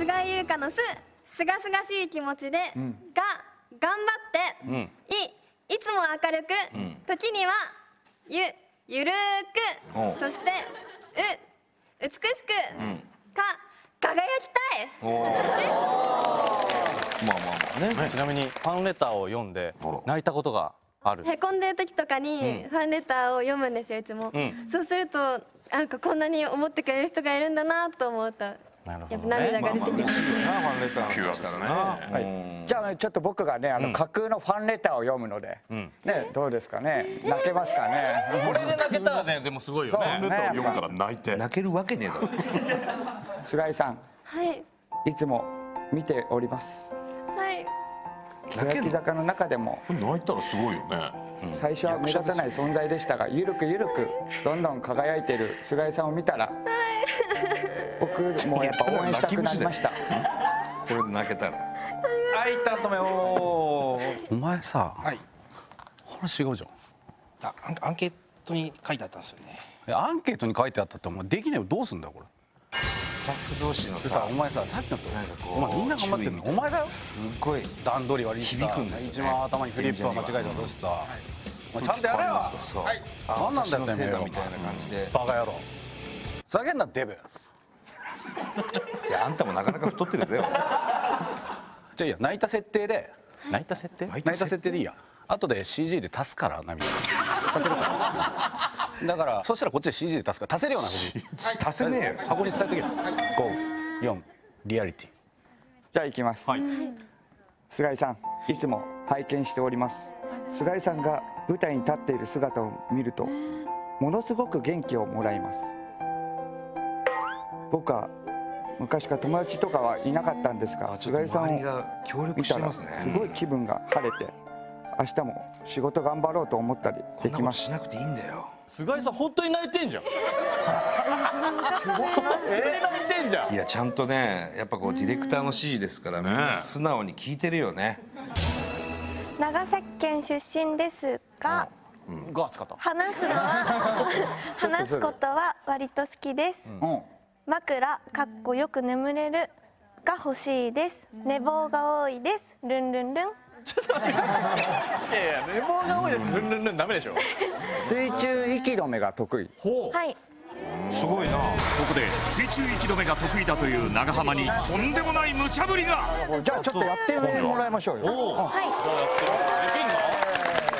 菅井優香のすすがすがしい気持ちで、が頑張って、いいつも明るく、時にはゆゆるーくそしてう美しく、か輝きたい。おーまあまあまあね。ちなみにファンレターを読んで泣いたことがある。へこんでる時とかにファンレターを読むんですよいつも、ん。そうするとなんかこんなに思ってくれる人がいるんだなと思うとなるほどね。やっぱ涙が出てきます、なファンレターピュアしたらなはい。じゃあちょっと僕がねあの架空のファンレターを読むので、ねどうですかね。泣けますかね、これで泣けたらねでもすごいよそう。ねレターを読むから泣いて。泣けるわけねえだろ。菅井さん。はい。いつも見ております。はい。欅坂の中でも。泣いたらすごいよね。最初は目立たない存在でしたがゆるくゆるくどんどん輝いている菅井さんを見たら僕もやっぱ応援したくなりました。これで泣けたらはい一旦止めよう。お前さはい。話違うじゃん。あアンアンケートに書いてあったんですよね。えアンケートに書いてあったってお前できねえよ。どうすんだよこれ。スタッフ同士のでささお前ささっきのとなんかこうお前みんな頑張ってるの。お前だよすっごい段取り悪いしさ響くんですよね。一番頭にフリップは間違えたとしさお前ちゃんとやれよ。そう何なんだよ私のせいだてめえよみたいな感じで。バカ野郎。ふざけんなデブいやあんたもなかなか太ってるぜじゃあいいや泣いた設定で。泣いた設定？泣いた設定？でいいや。後で CG で足すから涙足せるから。だからそしたらこっちで CG で足すから。足せるような藤井足せねえよ。箱に伝えとけよ。54リアリティ。じゃあ行きます、菅井さんいつも拝見しております。菅井さんが舞台に立っている姿を見るとものすごく元気をもらいます。僕は昔から友達とかはいなかったんですが菅井さんを周りが協力見たらしてますね。すごい気分が晴れて明日も仕事頑張ろうと思ったりこんなこできますとしなくていいんだよ。菅井さん本当に泣いてんじゃん。すごい泣いてんじゃん。いやちゃんとねやっぱこうディレクターの指示ですからみんな素直に聞いてるよね。長崎県出身ですがが使った話すのは 話すことは割と好きです、うん枕かっこよく眠れるが欲しいです。寝坊が多いです。ルンルンルン。いやいや寝坊が多いです。ルンルンルン。ダメでしょ。水中息止めが得意。ほう。はい。すごいな。ここで水中息止めが得意だという長浜にとんでもない無茶ぶりが。じゃあちょっとやってもらいましょうよ。はい。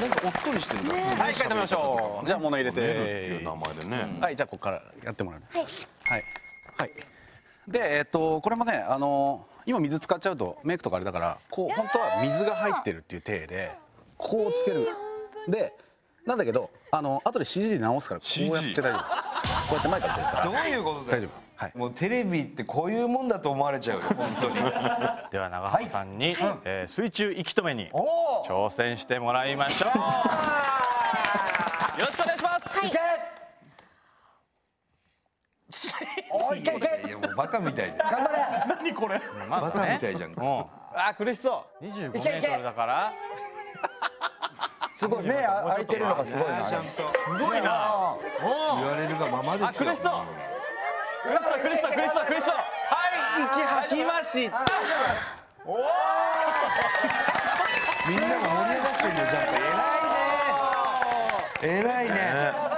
なんかおっとりしてるんだ。はい書いてみましょう。じゃあ物入れっていうて名前でね。はいじゃあここからやってもらう。ねはいはい。はいでえっとこれもねあの今水使っちゃうとメイクとかあれだからこう本当は水が入ってるっていう体でこうつける。でなんだけどあの後で CG で直すからこうやって大丈夫こうやって前から。こうやったどうらいうことだよ。大丈夫。はい。もうテレビってこういうもんだと思われちゃうよ 本当に。では長浜さんに、えー水中息止めに挑戦してもらいましょう。よろしくお願いします、はいいやいやいやもうバカみたいだよ何これ？バカみたいじゃんうん。あー苦しそう。25メートルだから？すごい目あ開いてるのがすごいな。ちゃんと。すごいな。言われるがままですよあ苦しそう。苦しそう。苦しそう苦しそう苦しそう。はい息吐きまし。たみんなが盛り上がってんのちゃんと偉いね。偉いね